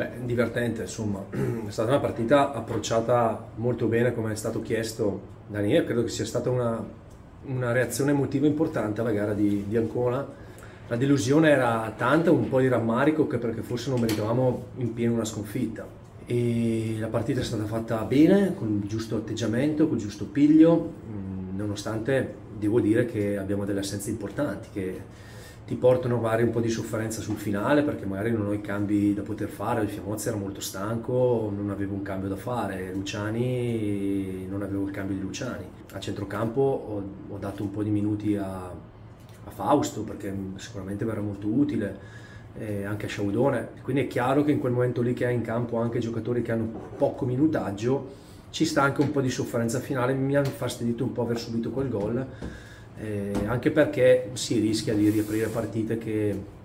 Beh, divertente, insomma, è stata una partita approcciata molto bene come è stato chiesto da Nier, credo che sia stata una, una reazione emotiva importante alla gara di, di, Ancona. La delusione era tanta, un po' di rammarico perché forse non meritavamo in pieno una sconfitta. E la partita è stata fatta bene, con il giusto atteggiamento, con il giusto piglio, mm, nonostante devo dire che abbiamo delle assenze importanti che ti portano magari un po' di sofferenza sul finale perché magari non ho i cambi da poter fare, il Fiamozzi era molto stanco, non avevo un cambio da fare, Luciani non avevo il cambio di Luciani. A centrocampo ho, ho dato un po' di minuti a, a Fausto perché sicuramente mi era molto utile, anche a Sciaudone, quindi è chiaro che in quel momento lì che hai in campo anche giocatori che hanno poco minutaggio ci sta anche un po' di sofferenza finale, mi ha infastidito un po' aver subito quel gol eh, anche perché si rischia di riaprire partite che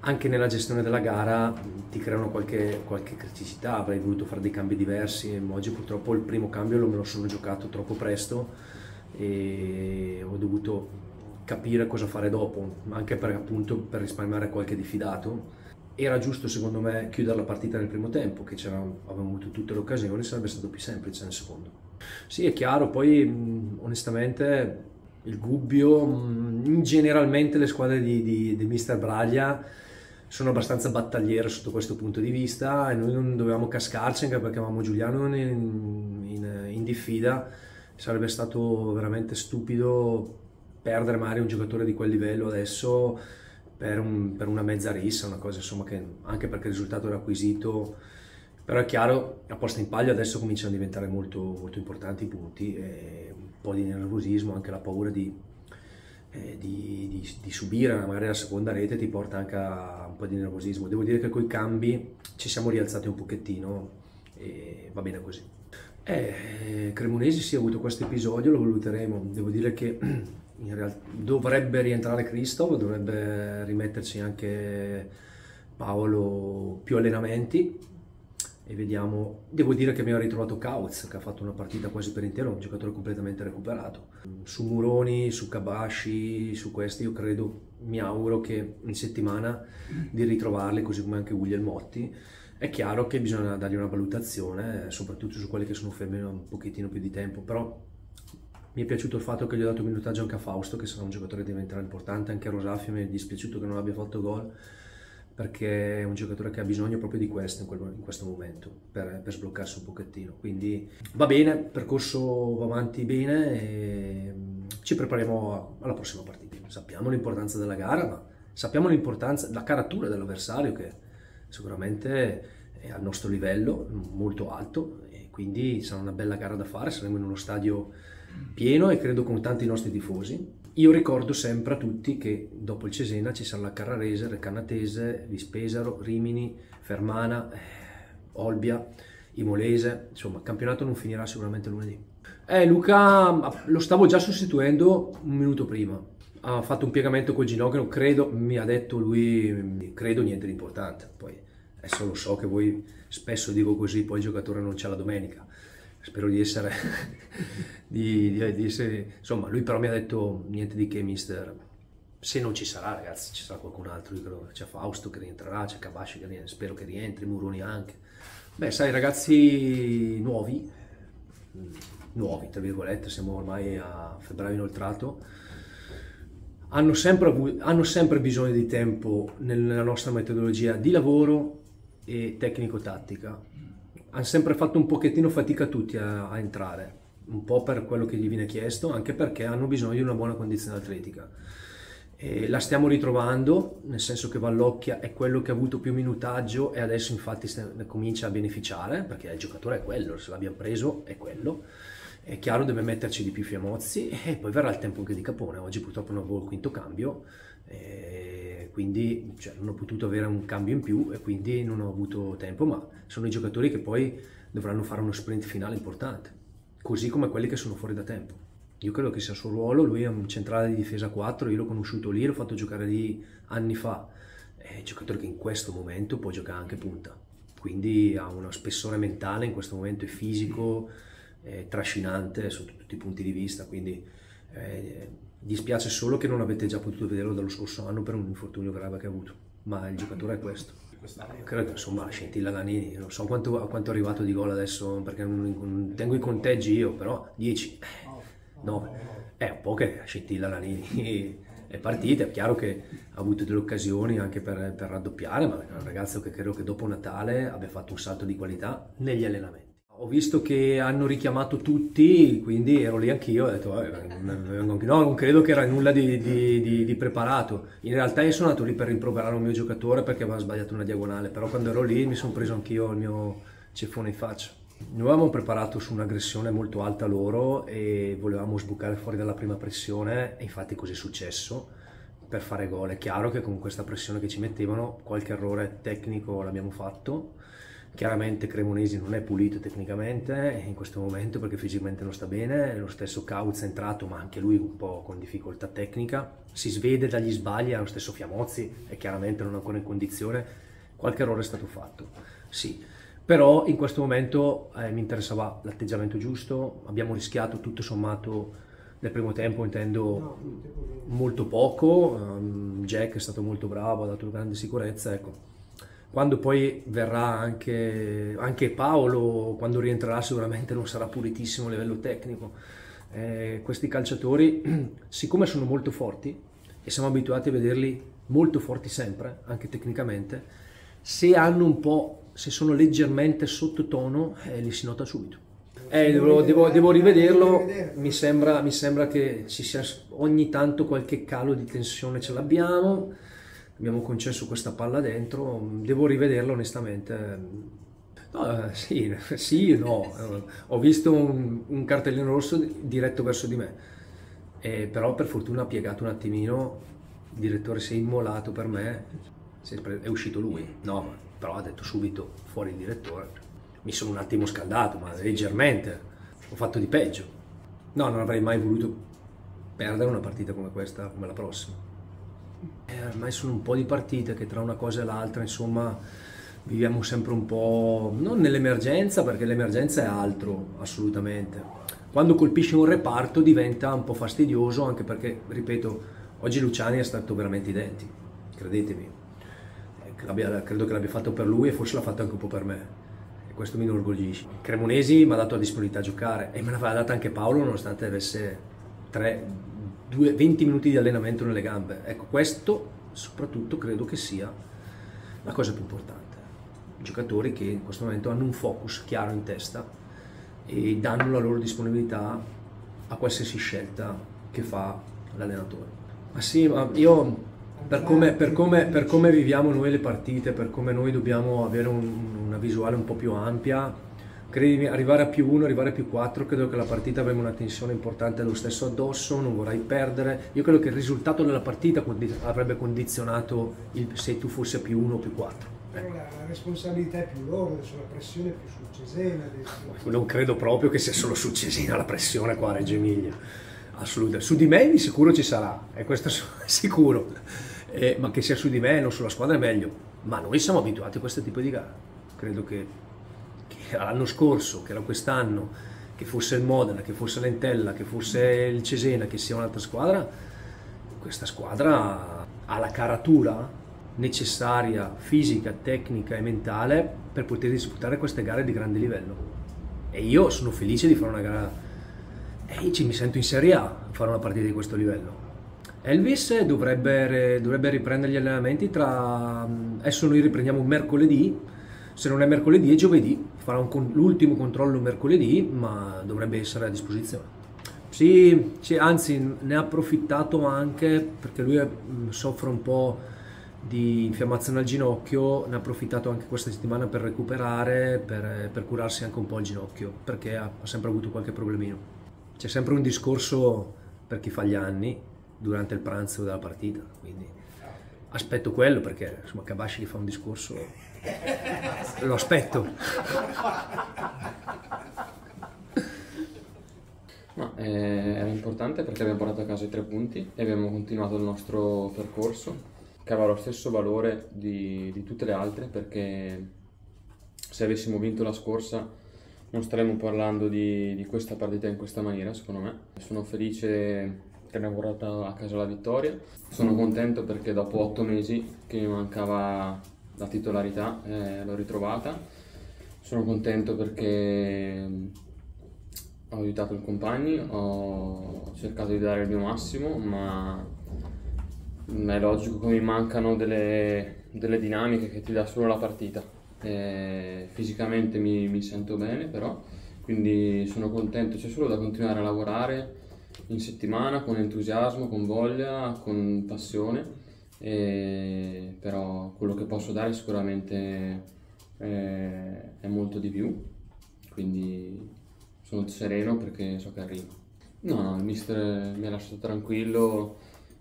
anche nella gestione della gara ti creano qualche, qualche criticità, avrei voluto fare dei cambi diversi, oggi purtroppo il primo cambio me lo sono giocato troppo presto e ho dovuto capire cosa fare dopo, anche per, appunto, per risparmiare qualche diffidato. Era giusto secondo me chiudere la partita nel primo tempo, che avevamo avuto tutte le occasioni, sarebbe stato più semplice nel secondo. Sì, è chiaro, poi onestamente il Gubbio, mm, generalmente le squadre di, di, di Mister Braglia sono abbastanza battagliere sotto questo punto di vista e noi non dovevamo cascarci anche perché avevamo Giuliano in, in, in diffida, sarebbe stato veramente stupido perdere magari un giocatore di quel livello adesso per, un, per una mezza rissa, una cosa insomma che anche perché il risultato era acquisito. Però è chiaro, a posta in palio adesso cominciano a diventare molto, molto importanti i punti, un po' di nervosismo, anche la paura di, eh, di, di, di, subire magari la seconda rete ti porta anche a un po' di nervosismo. Devo dire che con i cambi ci siamo rialzati un pochettino e va bene così. Eh, Cremonesi sì, ha avuto questo episodio, lo valuteremo. Devo dire che in realtà dovrebbe rientrare Cristo, dovrebbe rimetterci anche Paolo più allenamenti e vediamo, devo dire che abbiamo ritrovato Kautz che ha fatto una partita quasi per intero, un giocatore completamente recuperato. Su Muroni, su Kabashi, su questi io credo, mi auguro che in settimana di ritrovarli, così come anche William Motti. È chiaro che bisogna dargli una valutazione, soprattutto su quelli che sono fermi un pochettino più di tempo, però mi è piaciuto il fatto che gli ho dato minutaggio anche a Fausto, che sarà un giocatore che diventerà importante, anche a Rosaffi mi è dispiaciuto che non abbia fatto gol perché è un giocatore che ha bisogno proprio di questo in, quel, in questo momento per, per, sbloccarsi un pochettino. Quindi va bene, il percorso va avanti bene e mm, ci prepariamo alla prossima partita. Sappiamo l'importanza della gara, ma sappiamo l'importanza, la caratura dell'avversario che sicuramente è al nostro livello, molto alto e quindi sarà una bella gara da fare, saremo in uno stadio pieno e credo con tanti nostri tifosi io ricordo sempre a tutti che dopo il Cesena ci sarà la Carrarese, Recanatese, Vispesaro, Rimini, Fermana, eh, Olbia, Imolese, insomma il campionato non finirà sicuramente lunedì. Eh, Luca lo stavo già sostituendo un minuto prima, ha fatto un piegamento col ginocchio, credo, mi ha detto lui, credo niente di importante, poi adesso lo so che voi spesso dico così, poi il giocatore non c'è la domenica, spero di essere, di, di, di essere, insomma lui però mi ha detto niente di che mister. Se non ci sarà ragazzi ci sarà qualcun altro credo, c'è Fausto che rientrerà c'è Cabasci che rientra, spero che rientri Muroni anche. Beh sai ragazzi nuovi nuovi tra virgolette siamo ormai a febbraio inoltrato hanno sempre, hanno sempre bisogno di tempo nella nostra metodologia di lavoro e tecnico-tattica hanno sempre fatto un pochettino fatica tutti a, a, entrare, un po' per quello che gli viene chiesto, anche perché hanno bisogno di una buona condizione atletica. E la stiamo ritrovando, nel senso che Vallocchia è quello che ha avuto più minutaggio e adesso infatti comincia a beneficiare, perché il giocatore è quello, se l'abbiamo preso è quello. È chiaro deve metterci di più Fiamozzi e poi verrà il tempo anche di Capone. Oggi purtroppo non avevo il quinto cambio, quindi cioè, non ho potuto avere un cambio in più e quindi non ho avuto tempo, ma sono i giocatori che poi dovranno fare uno sprint finale importante, così come quelli che sono fuori da tempo. Io credo che sia il suo ruolo, lui è un centrale di difesa 4, io l'ho conosciuto lì, l'ho fatto giocare lì anni fa, è un giocatore che in questo momento può giocare anche punta, quindi ha uno spessore mentale in questo momento, è fisico, è trascinante sotto tutti i punti di vista, quindi eh, dispiace solo che non avete già potuto vederlo dallo scorso anno per un infortunio grave che ha avuto, ma il giocatore è questo. credo insomma scintilla Lanini, non so quanto, a quanto è arrivato di gol adesso perché non, non tengo i conteggi io, però 10, 9, è un po' che scintilla Lanini è partita, è chiaro che ha avuto delle occasioni anche per, per raddoppiare, ma è un ragazzo che credo che dopo Natale abbia fatto un salto di qualità negli allenamenti. Ho visto che hanno richiamato tutti, quindi ero lì anch'io, ho detto, no, non credo che era nulla di, di, di, di, preparato. In realtà io sono andato lì per rimproverare un mio giocatore perché aveva sbagliato una diagonale, però quando ero lì mi sono preso anch'io il mio ceffone in faccia. Noi avevamo preparato su un'aggressione molto alta loro e volevamo sbucare fuori dalla prima pressione e infatti così è successo per fare gol. È chiaro che con questa pressione che ci mettevano qualche errore tecnico l'abbiamo fatto Chiaramente Cremonesi non è pulito tecnicamente in questo momento perché fisicamente non sta bene, lo stesso Kauz è entrato ma anche lui un po' con difficoltà tecnica, si svede dagli sbagli, ha lo stesso Fiamozzi e chiaramente non è ancora in condizione, qualche errore è stato fatto, sì. Però in questo momento eh, mi interessava l'atteggiamento giusto, abbiamo rischiato tutto sommato nel primo tempo intendo molto poco, um, Jack è stato molto bravo, ha dato grande sicurezza, ecco quando poi verrà anche, anche, Paolo, quando rientrerà sicuramente non sarà pulitissimo a livello tecnico. Eh, questi calciatori, siccome sono molto forti e siamo abituati a vederli molto forti sempre, anche tecnicamente, se hanno un po', se sono leggermente sottotono, eh, li si nota subito. Eh, devo, devo, devo, rivederlo, mi sembra, mi sembra che ci sia ogni tanto qualche calo di tensione ce l'abbiamo abbiamo concesso questa palla dentro, devo rivederla onestamente. No, eh, sì, sì, no, ho visto un, un, cartellino rosso diretto verso di me, e però per fortuna ha piegato un attimino, il direttore si è immolato per me, è uscito lui, no, però ha detto subito fuori il direttore. Mi sono un attimo scaldato, ma leggermente, ho fatto di peggio. No, non avrei mai voluto perdere una partita come questa, come la prossima. Eh, ormai sono un po' di partite che tra una cosa e l'altra, insomma, viviamo sempre un po', non nell'emergenza, perché l'emergenza è altro, assolutamente. Quando colpisce un reparto diventa un po' fastidioso, anche perché, ripeto, oggi Luciani è stato veramente i denti, credetemi. Eh, credo che l'abbia fatto per lui e forse l'ha fatto anche un po' per me. E questo mi inorgoglisce. Cremonesi mi ha dato la disponibilità a giocare e me l'aveva data anche Paolo, nonostante avesse tre, due, 20 minuti di allenamento nelle gambe. Ecco, questo soprattutto credo che sia la cosa più importante. Giocatori che in questo momento hanno un focus chiaro in testa e danno la loro disponibilità a qualsiasi scelta che fa l'allenatore. Ma sì, ma io per come, per, come, per come, viviamo noi le partite, per come noi dobbiamo avere un, una visuale un po' più ampia, Credimi, arrivare a più 1, arrivare a più 4, credo che la partita avremo una tensione importante lo stesso addosso, non vorrai perdere. Io credo che il risultato della partita avrebbe condizionato il, se tu fossi a più 1 o più 4. Però la, la, responsabilità è più loro, adesso la pressione è più su Cesena. Adesso. Non credo proprio che sia solo su Cesena la pressione qua a Reggio Emilia, assolutamente. Su di me di sicuro ci sarà, e questo è sicuro, eh, ma che sia su di me, non sulla squadra è meglio. Ma noi siamo abituati a questo tipo di gara, credo che l'anno scorso, che era quest'anno, che fosse il Modena, che fosse l'Entella, che fosse il Cesena, che sia un'altra squadra, questa squadra ha la caratura necessaria, fisica, tecnica e mentale per poter disputare queste gare di grande livello. E io sono felice di fare una gara, e ci mi sento in Serie A a fare una partita di questo livello. Elvis dovrebbe, dovrebbe riprendere gli allenamenti tra... Adesso noi riprendiamo mercoledì, se non è mercoledì è giovedì, farà con, l'ultimo controllo mercoledì, ma dovrebbe essere a disposizione. Sì, sì, anzi ne ha approfittato anche perché lui è, mm, soffre un po' di infiammazione al ginocchio, ne ha approfittato anche questa settimana per recuperare, per, per curarsi anche un po' il ginocchio, perché ha, ha sempre avuto qualche problemino. C'è sempre un discorso per chi fa gli anni durante il pranzo della partita, quindi aspetto quello perché insomma Kabasci gli fa un discorso lo aspetto. No, eh, era importante perché abbiamo portato a casa i tre punti e abbiamo continuato il nostro percorso che aveva lo stesso valore di, di tutte le altre perché se avessimo vinto la scorsa non staremmo parlando di, di, questa partita in questa maniera, secondo me. Sono felice che abbiamo portato a casa la vittoria. Sono contento perché dopo otto mesi che mi mancava la titolarità, eh, l'ho ritrovata. Sono contento perché ho aiutato i compagni, ho cercato di dare il mio massimo, ma è logico che mi mancano delle, delle dinamiche che ti dà solo la partita. Eh, fisicamente mi, mi, sento bene però, quindi sono contento, c'è solo da continuare a lavorare in settimana con entusiasmo, con voglia, con passione, eh, però quello che posso dare sicuramente eh, è molto di più, quindi sono sereno perché so che arrivo. No, no, il mister mi ha lasciato tranquillo,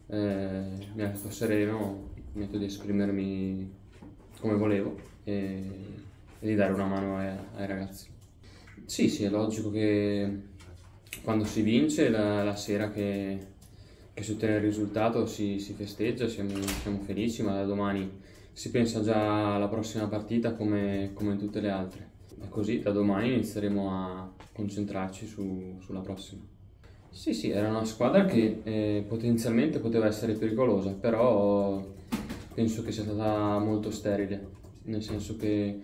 eh, mi ha lasciato sereno, mi ha detto di esprimermi come volevo e, e di dare una mano ai, ai, ragazzi. Sì, sì, è logico che quando si vince la, la sera che, che, si ottiene il risultato si, si festeggia, siamo, siamo, felici, ma da domani si pensa già alla prossima partita come, come tutte le altre. E così da domani inizieremo a concentrarci su, sulla prossima. Sì, sì, era una squadra che eh, potenzialmente poteva essere pericolosa, però penso che sia stata molto sterile, nel senso che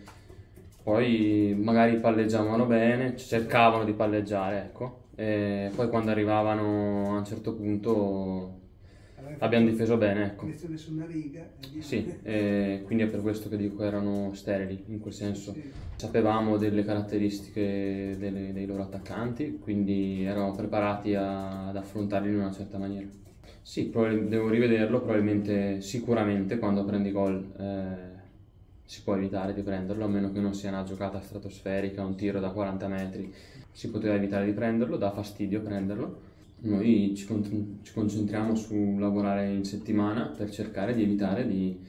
poi magari palleggiavano bene, cercavano di palleggiare, ecco, e poi quando arrivavano a un certo punto abbiamo difeso bene, ecco. su una riga. Sì, quindi è per questo che dico erano sterili, in quel senso. Sì. Sapevamo delle caratteristiche delle, dei loro attaccanti, quindi eravamo preparati a, ad affrontarli in una certa maniera. Sì, devo rivederlo, probabilmente, sicuramente quando prendi gol eh, si può evitare di prenderlo, a meno che non sia una giocata stratosferica, un tiro da 40 metri, si poteva evitare di prenderlo, dà fastidio prenderlo noi ci, con- ci, concentriamo su lavorare in settimana per cercare di evitare di,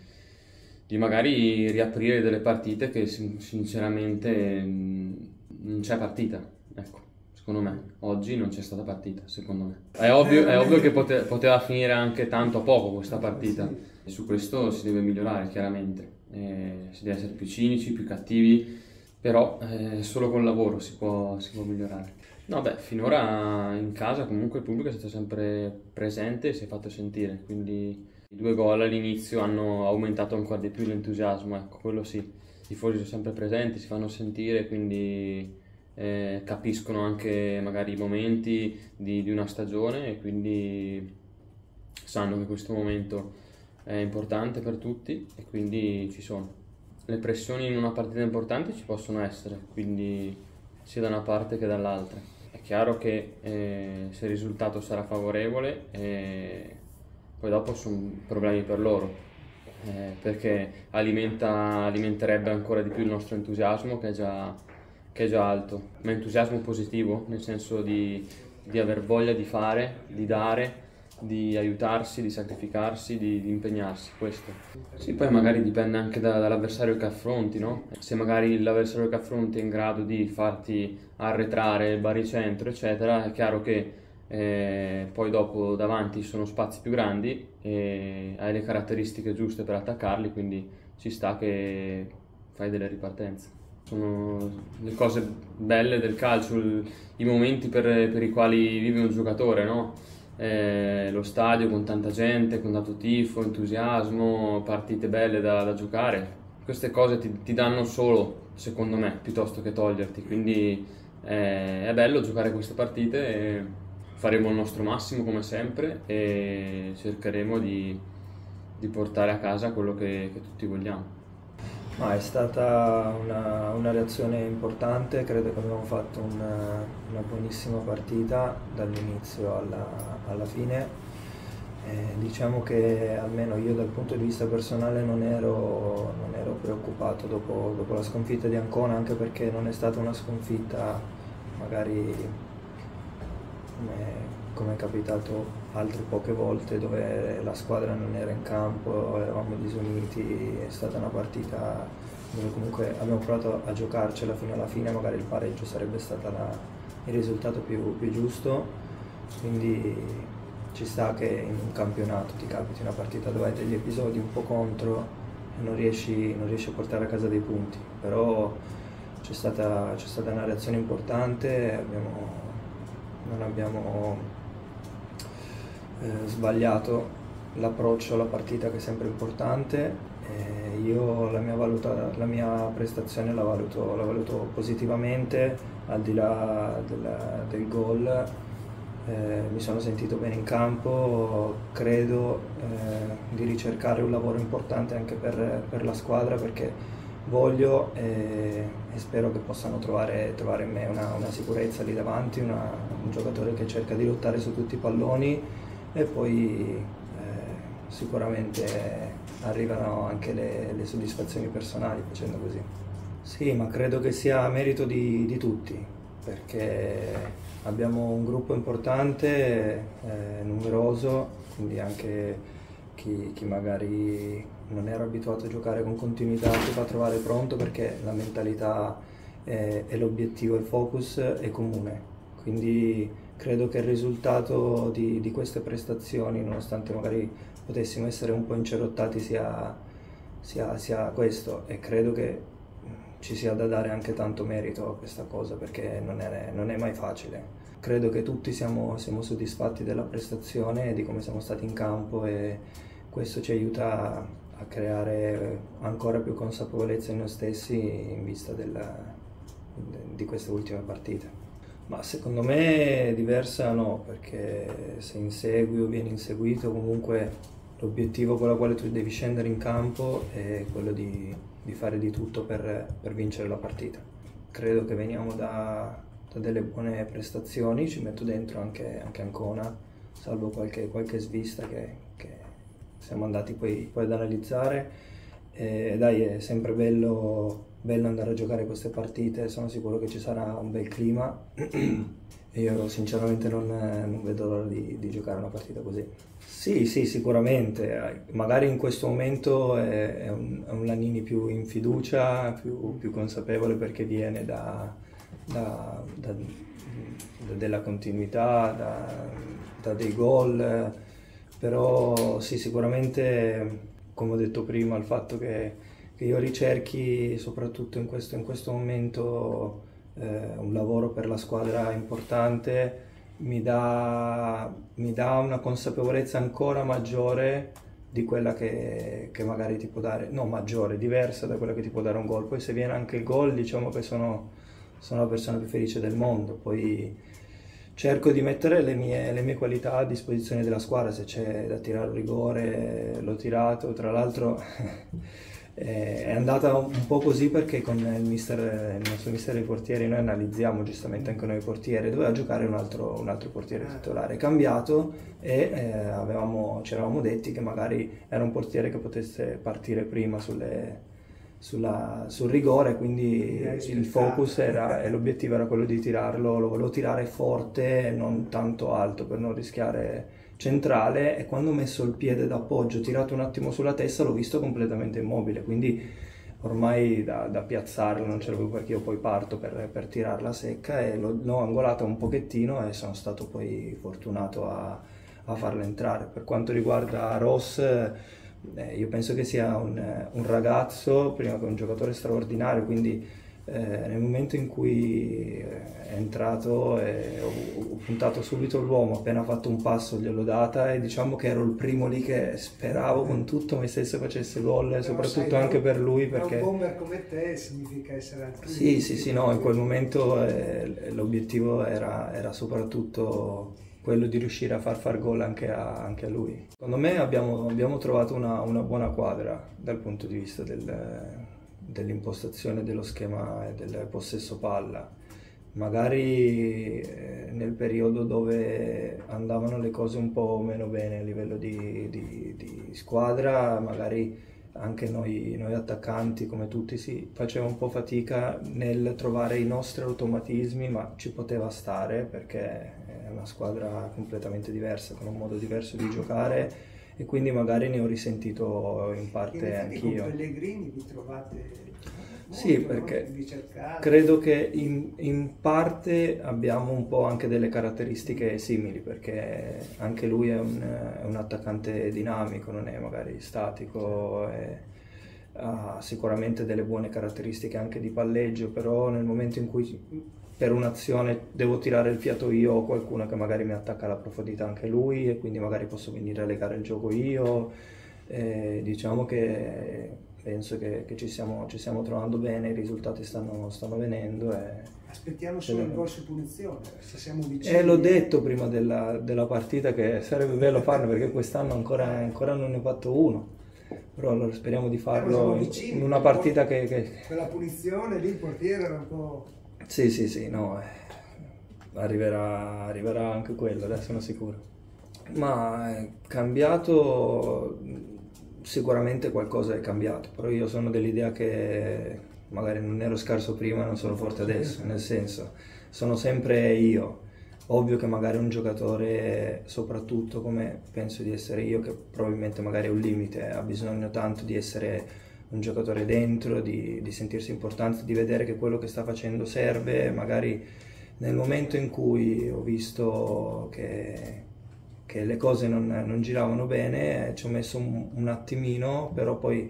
di magari riaprire delle partite che sinceramente non c'è partita. Ecco, secondo me. Oggi non c'è stata partita, secondo me. È ovvio, è ovvio che pote- poteva finire anche tanto a poco questa partita. E su questo si deve migliorare, chiaramente. Eh, si deve essere più cinici, più cattivi, però eh, solo col lavoro si può, si può migliorare. No, beh, finora in casa comunque il pubblico è stato sempre presente e si è fatto sentire, quindi i due gol all'inizio hanno aumentato ancora di più l'entusiasmo, ecco, quello sì. I tifosi sono sempre presenti, si fanno sentire, quindi eh, capiscono anche magari i momenti di, di una stagione e quindi sanno che questo momento è importante per tutti e quindi ci sono. Le pressioni in una partita importante ci possono essere, quindi sia da una parte che dall'altra. È chiaro che eh, se il risultato sarà favorevole, eh, poi dopo sono problemi per loro, eh, perché alimenta, alimenterebbe ancora di più il nostro entusiasmo che è già, che è già alto, ma entusiasmo positivo, nel senso di, di aver voglia di fare, di dare di aiutarsi, di sacrificarsi, di, di, impegnarsi, questo. Sì, poi magari dipende anche da, dall'avversario che affronti, no? Se magari l'avversario che affronti è in grado di farti arretrare baricentro, eccetera, è chiaro che eh, poi dopo davanti sono spazi più grandi e hai le caratteristiche giuste per attaccarli, quindi ci sta che fai delle ripartenze. Sono le cose belle del calcio, i momenti per, per i quali vive un giocatore, no? Eh, lo stadio con tanta gente, con tanto tifo, entusiasmo, partite belle da, da giocare. Queste cose ti, ti, danno solo, secondo me, piuttosto che toglierti. Quindi eh, è bello giocare queste partite faremo il nostro massimo come sempre e cercheremo di, di portare a casa quello che, che tutti vogliamo. Ma è stata una, una, reazione importante, credo che abbiamo fatto una, una buonissima partita dall'inizio alla, alla fine. Eh, diciamo che almeno io dal punto di vista personale non ero, non ero preoccupato dopo, dopo, la sconfitta di Ancona, anche perché non è stata una sconfitta magari come, come è capitato altre poche volte dove la squadra non era in campo, eravamo disuniti, è stata una partita dove comunque abbiamo provato a giocarcela fino alla fine, magari il pareggio sarebbe stato il risultato più, più, giusto, quindi ci sta che in un campionato ti capiti una partita dove hai degli episodi un po' contro e non riesci, non riesci a portare a casa dei punti, però c'è stata, stata una reazione importante, abbiamo, non abbiamo eh, sbagliato l'approccio alla partita che è sempre importante. Eh, io la mia valuta, la mia prestazione la valuto, la valuto positivamente, al di là del, del gol. Eh, mi sono sentito bene in campo, credo eh, di ricercare un lavoro importante anche per, per la squadra perché voglio e, e spero che possano trovare, trovare in me una, una, sicurezza lì davanti, una, un giocatore che cerca di lottare su tutti i palloni e poi eh, sicuramente arrivano anche le, le, soddisfazioni personali facendo così. Sì, ma credo che sia merito di, di tutti, perché abbiamo un gruppo importante, eh, numeroso, quindi anche chi, chi, magari non era abituato a giocare con continuità si fa trovare pronto perché la mentalità e l'obiettivo il focus è comune. Quindi credo che il risultato di, di, queste prestazioni, nonostante magari potessimo essere un po' incerottati, sia, sia, sia questo e credo che ci sia da dare anche tanto merito a questa cosa perché non è, non è mai facile. Credo che tutti siamo, siamo, soddisfatti della prestazione e di come siamo stati in campo e questo ci aiuta a creare ancora più consapevolezza in noi stessi in vista della, di queste ultime partite. Ma secondo me diversa no, perché se insegui o vieni inseguito, comunque l'obiettivo con il quale tu devi scendere in campo è quello di, di fare di tutto per, per, vincere la partita. Credo che veniamo da, da, delle buone prestazioni, ci metto dentro anche, anche Ancona, salvo qualche, qualche svista che, che, siamo andati poi, poi ad analizzare. E dai, è sempre bello bello andare a giocare queste partite, sono sicuro che ci sarà un bel clima. E io sinceramente non, non vedo l'ora di, di, giocare una partita così. Sì, sì, sicuramente, magari in questo momento è, è, un, è un, Lannini più in fiducia, più, più consapevole perché viene da, da, da, della continuità, da, dei gol, però sì, sicuramente, come ho detto prima, il fatto che che io ricerchi soprattutto in questo, in questo momento eh, un lavoro per la squadra importante mi dà, mi dà, una consapevolezza ancora maggiore di quella che, che, magari ti può dare, no maggiore, diversa da quella che ti può dare un gol. Poi se viene anche il gol diciamo che sono, sono la persona più felice del mondo, poi cerco di mettere le mie, le mie, qualità a disposizione della squadra, se c'è da tirare un rigore l'ho tirato, tra l'altro Eh, è andata un po' così perché con il, mister, il nostro mister dei portieri noi analizziamo giustamente anche noi i portieri, doveva giocare un altro, un altro portiere ah. titolare, cambiato e eh, avevamo, ci eravamo detti che magari era un portiere che potesse partire prima sulle, sulla, sul rigore, quindi il focus era, e l'obiettivo era quello di tirarlo, lo volevo tirare forte e non tanto alto per non rischiare centrale e quando ho messo il piede d'appoggio, tirato un attimo sulla testa, l'ho visto completamente immobile, quindi ormai da, da piazzarlo non c'era più perché io poi parto per, per tirarla secca e l'ho, l'ho, angolata un pochettino e sono stato poi fortunato a, a farla entrare. Per quanto riguarda Ross, eh, io penso che sia un, un ragazzo, prima che un giocatore straordinario, quindi eh, nel momento in cui eh, è entrato e ho, ho, puntato subito l'uomo, appena fatto un passo gliel'ho data e diciamo che ero il primo lì che speravo con tutto me stesso facesse gol, soprattutto sai, anche per lui perché... Un bomber come te significa essere anche... Sì, sì, sì, no, in quel momento eh, l'obiettivo era, era, soprattutto quello di riuscire a far far gol anche a, anche a lui. Secondo me abbiamo, abbiamo trovato una, una, buona quadra dal punto di vista del dell'impostazione dello schema e del possesso palla. Magari eh, nel periodo dove andavano le cose un po' meno bene a livello di, di, di squadra, magari anche noi, noi, attaccanti come tutti si faceva un po' fatica nel trovare i nostri automatismi, ma ci poteva stare perché è una squadra completamente diversa, con un modo diverso di giocare e quindi magari ne ho risentito in parte anch'io. Con Pellegrini vi trovate molto, sì, perché credo che in, in, parte abbiamo un po' anche delle caratteristiche simili, perché anche lui è un, è un attaccante dinamico, non è magari statico. È, ha sicuramente delle buone caratteristiche anche di palleggio, però nel momento in cui per un'azione devo tirare il fiato io o qualcuno che magari mi attacca alla profondità anche lui e quindi magari posso venire a legare il gioco io. Eh, diciamo che penso che, che ci, stiamo, ci, stiamo, trovando bene, i risultati stanno, stanno venendo. E... Aspettiamo solo il gol su punizione, se siamo vicini. E l'ho detto prima della, della, partita che sarebbe bello farlo perché quest'anno ancora, ancora non ne ho fatto uno. Però allora speriamo di farlo in, in una partita che, che... Quella punizione lì il portiere era un po'... Sì, sì, sì, no, eh, arriverà, arriverà anche quello, adesso sono sicuro. Ma è cambiato sicuramente qualcosa è cambiato, però io sono dell'idea che magari non ero scarso prima, non sono forte adesso, nel senso, sono sempre io. Ovvio che magari un giocatore, soprattutto come penso di essere io, che probabilmente magari è un limite, ha bisogno tanto di essere un giocatore dentro, di, di sentirsi importante, di vedere che quello che sta facendo serve, magari nel momento in cui ho visto che che le cose non, non giravano bene, ci ho messo un, un, attimino, però poi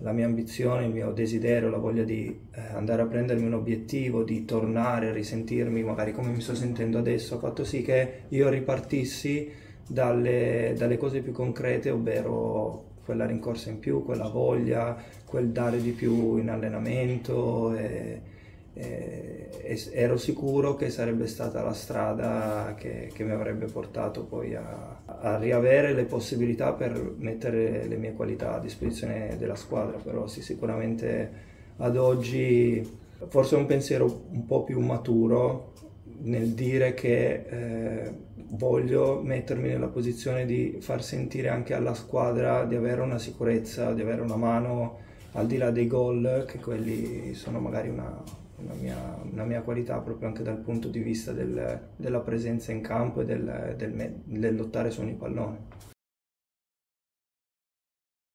la mia ambizione, il mio desiderio, la voglia di eh, andare a prendermi un obiettivo, di tornare a risentirmi magari come mi sto sentendo adesso, ha fatto sì che io ripartissi dalle, dalle cose più concrete, ovvero quella rincorsa in più, quella voglia, quel dare di più in allenamento. E, e ero sicuro che sarebbe stata la strada che, che mi avrebbe portato poi a, a, riavere le possibilità per mettere le mie qualità a disposizione della squadra, però sì, sicuramente ad oggi forse un pensiero un po' più maturo nel dire che eh, voglio mettermi nella posizione di far sentire anche alla squadra di avere una sicurezza, di avere una mano al di là dei gol, che quelli sono magari una, una mia, una mia, qualità proprio anche dal punto di vista del, della presenza in campo e del, del, del lottare su ogni pallone.